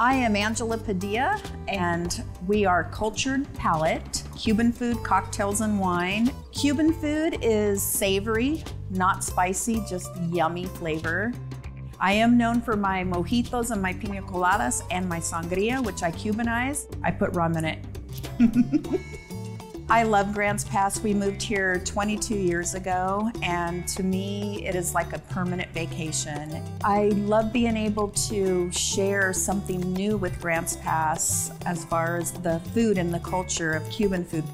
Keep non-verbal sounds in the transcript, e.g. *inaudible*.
I am Angela Padilla, and we are Cultured Palate, Cuban food, cocktails, and wine. Cuban food is savory, not spicy, just yummy flavor. I am known for my mojitos and my pina coladas and my sangria, which I Cubanize. I put rum in it. *laughs* I love Grants Pass. We moved here 22 years ago, and to me, it is like a permanent vacation. I love being able to share something new with Grants Pass as far as the food and the culture of Cuban food.